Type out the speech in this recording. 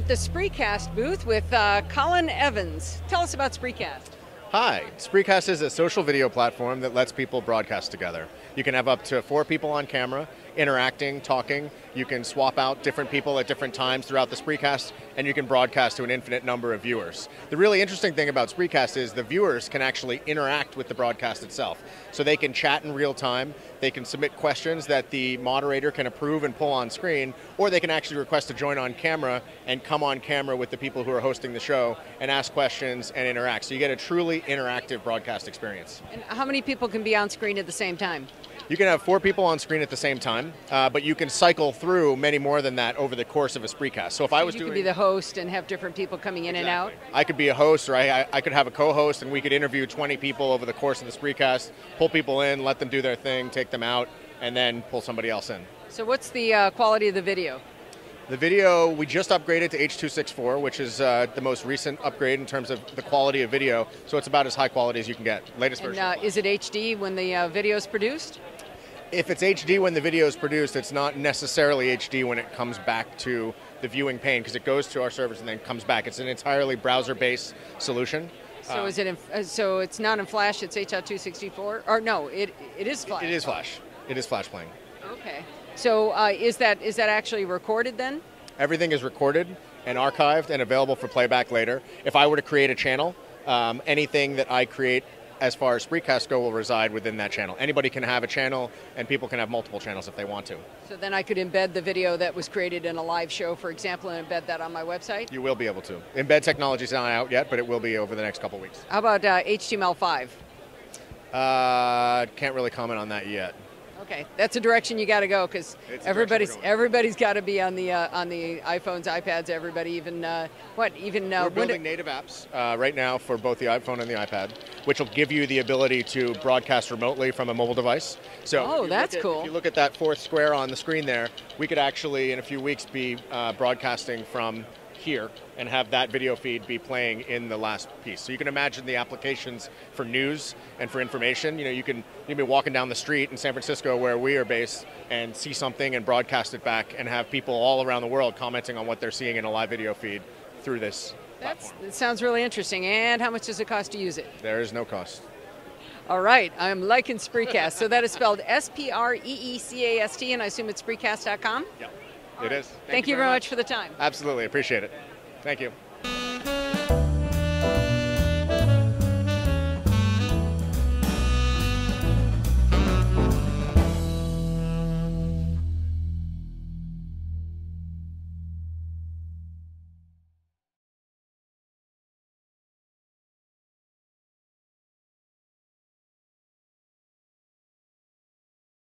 the Spreecast booth with uh, Colin Evans. Tell us about Spreecast. Hi, Spreecast is a social video platform that lets people broadcast together. You can have up to four people on camera interacting, talking. You can swap out different people at different times throughout the Spreecast, and you can broadcast to an infinite number of viewers. The really interesting thing about Spreecast is the viewers can actually interact with the broadcast itself. So they can chat in real time, they can submit questions that the moderator can approve and pull on screen, or they can actually request to join on camera and come on camera with the people who are hosting the show and ask questions and interact. So you get a truly interactive broadcast experience. And how many people can be on screen at the same time? You can have four people on screen at the same time, uh, but you can cycle through many more than that over the course of a Spreecast. So if I was you doing, could be the host and have different people coming in Exactly. and out. I could be a host, or I, I could have a co-host, and we could interview 20 people over the course of the Spreecast, pull people in, let them do their thing, take them out, and then pull somebody else in. So what's the uh, quality of the video? The video, we just upgraded to H.264, which is uh, the most recent upgrade in terms of the quality of video. So it's about as high quality as you can get. Latest And version. uh, is it HD when the uh, video is produced? if it's HD when the video is produced, it's not necessarily HD when it comes back to the viewing pane because it goes to our servers and then comes back. It's an entirely browser-based solution. So is it? In, uh, so it's not in Flash. It's H.264. Or no, it it is Flash. It is Flash. It is Flash playing. Okay. So uh, is that is that actually recorded then? Everything is recorded and archived and available for playback later. If I were to create a channel, um, anything that I create as far as Spreecast go will reside within that channel. Anybody can have a channel, and people can have multiple channels if they want to. So then I could embed the video that was created in a live show, for example, and embed that on my website. You will be able to. Embed technology is not out yet, but it will be over the next couple weeks. How about uh, HTML5? Uh, can't really comment on that yet. Okay, that's a direction you got to go because everybody's direction we're going. everybody's got to be on the uh, on the iPhones, iPads. Everybody, even uh, what even uh, We're building native apps uh, right now for both the iPhone and the iPad, which will give you the ability to broadcast remotely from a mobile device. So, Oh, that's at- cool. If you look at that fourth square on the screen there, we could actually, in a few weeks, be uh, broadcasting from here and have that video feed be playing in the last piece. So you can imagine the applications for news and for information. You know, you can you can be walking down the street in San Francisco where we are based and see something and broadcast it back and have people all around the world commenting on what they're seeing in a live video feed through this. that's that sounds really interesting. And how much does it cost to use it? There is no cost. All right, I'm liking Spreecast. so that is spelled S P R E E C A S T, and I assume it's Spreecast.com. Yeah, it is. Thank, you very much for the time. Absolutely, appreciate it. Thank you.